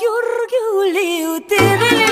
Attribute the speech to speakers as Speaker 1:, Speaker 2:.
Speaker 1: giurgiu liu tirli